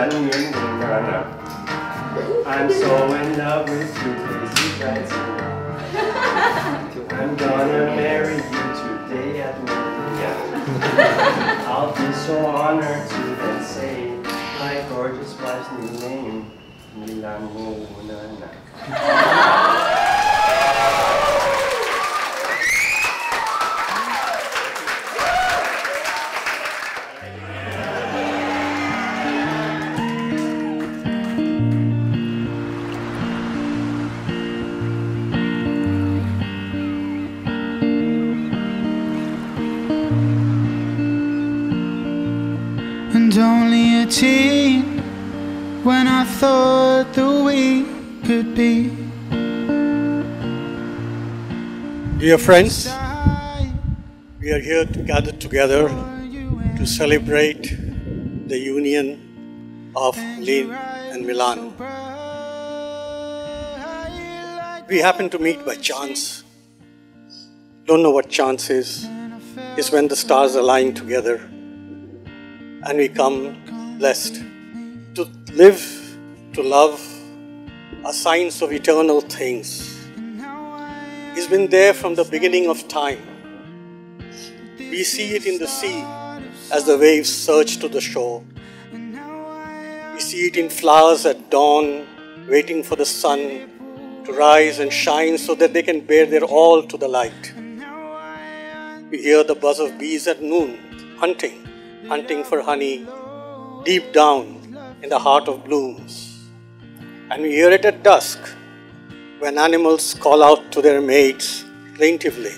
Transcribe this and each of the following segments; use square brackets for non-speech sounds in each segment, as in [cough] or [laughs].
I'm so in love with you, crazy dancing. I'm gonna marry you today at midnight. I'll be so honored to then say my gorgeous wife's new name, Mylan. And only a teen when I thought that we could be. Dear friends, we are here to gather together to celebrate the union of Linh and Mylan. We happen to meet by chance. Don't know what chance is. It's when the stars align together and we come blessed. To live, to love, are signs of eternal things. He's been there from the beginning of time. We see it in the sea as the waves surge to the shore. We see it in flowers at dawn, waiting for the sun to rise and shine so that they can bear their all to the light. We hear the buzz of bees at noon, hunting, hunting for honey, deep down in the heart of blooms. And we hear it at dusk, when animals call out to their mates plaintively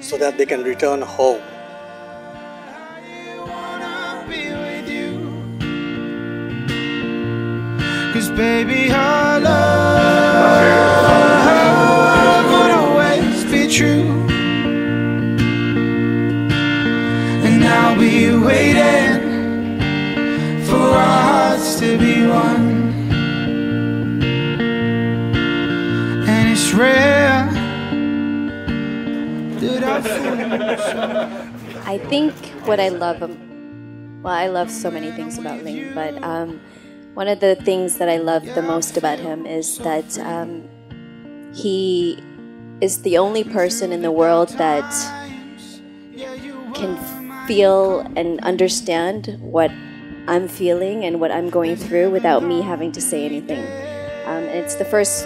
so that they can return home. Cause baby, our love be waiting for our hearts to be one. And it's rare I think what I love, um, well, I love so many things about Linh, but um, one of the things that I love the most about him is that um, he is the only person in the world that can feel and understand what I'm feeling and what I'm going through without me having to say anything. Um, and it's the first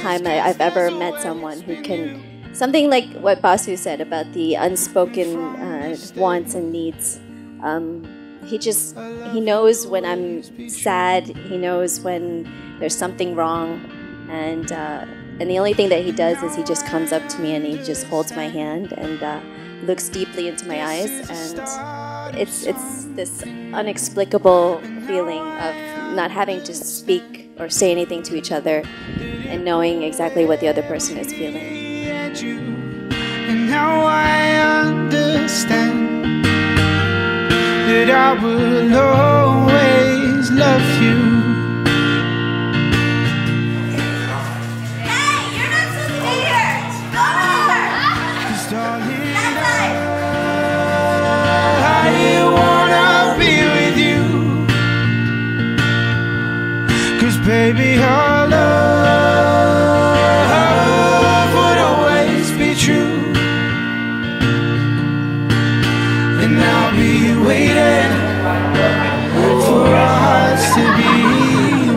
time I, I've ever met someone who can something like what Basu said about the unspoken uh, wants and needs. Um, he just he knows when I'm sad. He knows when there's something wrong, and uh, and the only thing that he does is he just comes up to me and he just holds my hand and uh, looks deeply into my eyes, and it's it's this unexplicable feeling of not having to speak or say anything to each other, and knowing exactly what the other person is feeling. and now I understand that I will always baby, our love would always be true. And I'll be waiting for to be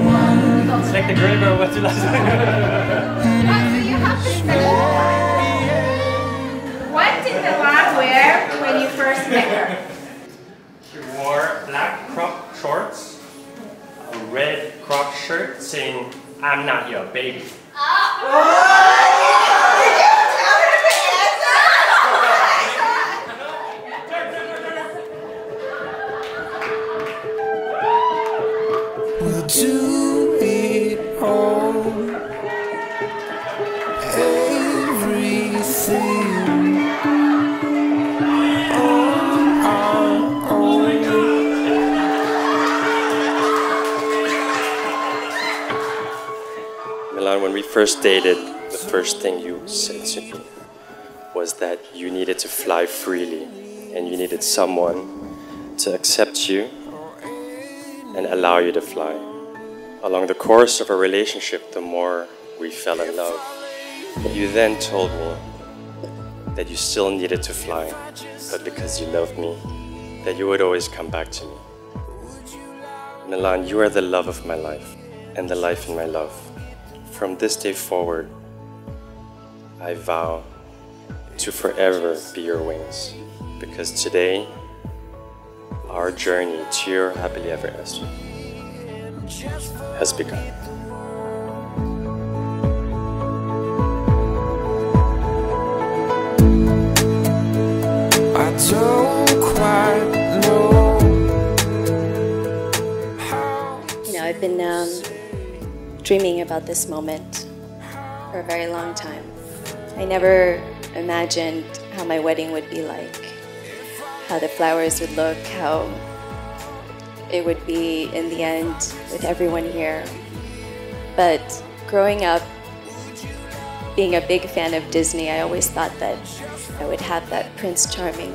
one. It's like the great girl with What [laughs] I'm not your baby. First dated, the first thing you said to me was that you needed to fly freely and you needed someone to accept you and allow you to fly. Along the course of our relationship, the more we fell in love, you then told me that you still needed to fly, but because you loved me, that you would always come back to me. Mylan, you are the love of my life and the life in my love. From this day forward, I vow to forever be your wings because today our journey to your happily ever after has begun. I don't quite know. You know, I've been um, dreaming about this moment for a very long time. I never imagined how my wedding would be like, how the flowers would look, how it would be in the end with everyone here. But growing up, being a big fan of Disney, I always thought that I would have that Prince Charming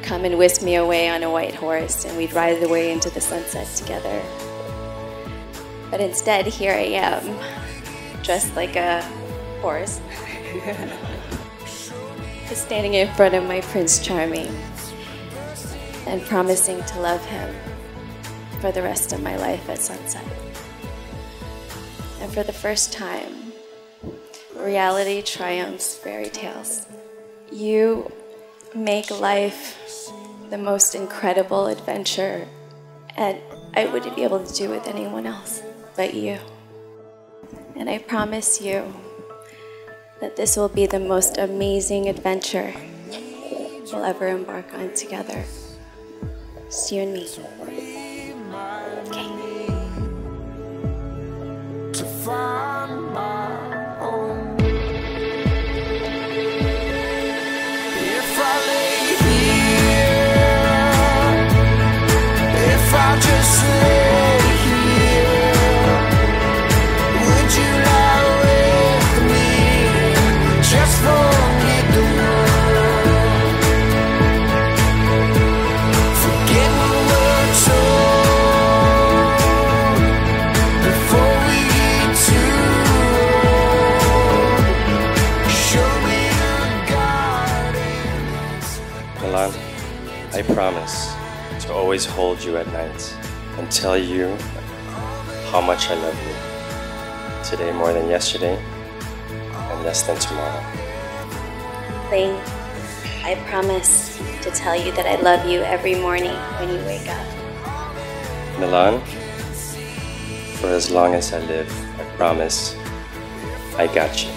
come and whisk me away on a white horse and we'd ride away into the sunset together. But instead, here I am, dressed like a horse, [laughs] just standing in front of my Prince Charming and promising to love him for the rest of my life at sunset. And for the first time, reality triumphs fairy tales. You make life the most incredible adventure, and I wouldn't be able to do with anyone else but you. And I promise you that this will be the most amazing adventure we'll ever embark on together. See you and me. Okay. Mylan, I promise to always hold you at night and tell you how much I love you. Today more than yesterday, and less than tomorrow. Linh, I promise to tell you that I love you every morning when you wake up. Mylan, for as long as I live, I promise I got you.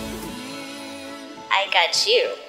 I got you.